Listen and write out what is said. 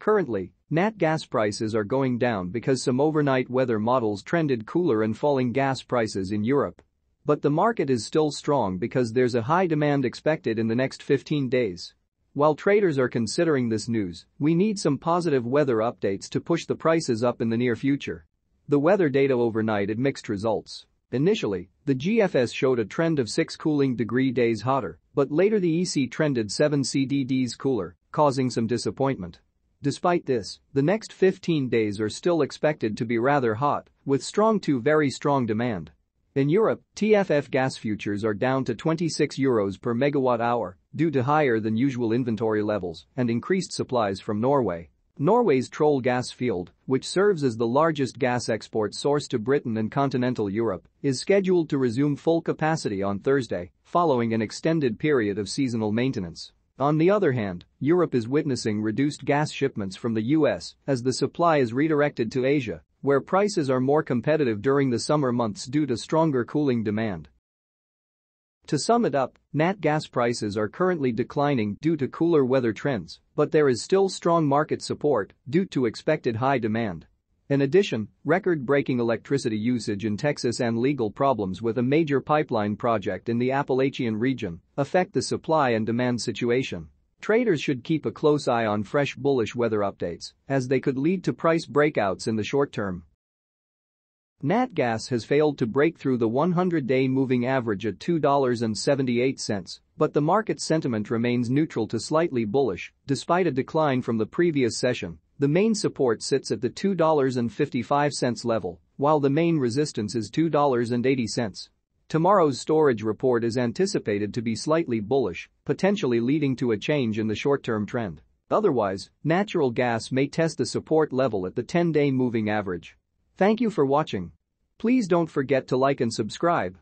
Currently, nat gas prices are going down because some overnight weather models trended cooler and falling gas prices in Europe. But the market is still strong because there's a high demand expected in the next 15 days. While traders are considering this news, we need some positive weather updates to push the prices up in the near future. The weather data overnight had mixed results. Initially, the GFS showed a trend of 6 cooling degree days hotter, but later the EC trended 7 CDDs cooler, causing some disappointment. Despite this, the next 15 days are still expected to be rather hot, with strong to very strong demand. In Europe, TTF gas futures are down to 26 euros per megawatt hour due to higher than usual inventory levels and increased supplies from Norway. Norway's Troll gas field, which serves as the largest gas export source to Britain and continental Europe, is scheduled to resume full capacity on Thursday, following an extended period of seasonal maintenance. On the other hand, Europe is witnessing reduced gas shipments from the US as the supply is redirected to Asia, where prices are more competitive during the summer months due to stronger cooling demand. To sum it up, nat gas prices are currently declining due to cooler weather trends, but there is still strong market support due to expected high demand. In addition, record-breaking electricity usage in Texas and legal problems with a major pipeline project in the Appalachian region affect the supply and demand situation. Traders should keep a close eye on fresh bullish weather updates as they could lead to price breakouts in the short term. Nat gas has failed to break through the 100-day moving average at $2.78, but the market sentiment remains neutral to slightly bullish despite a decline from the previous session the main support sits at the $2.55 level, while the main resistance is $2.80. Tomorrow's storage report is anticipated to be slightly bullish, potentially leading to a change in the short-term trend. Otherwise, natural gas may test the support level at the 10-day moving average. Thank you for watching. Please don't forget to like and subscribe.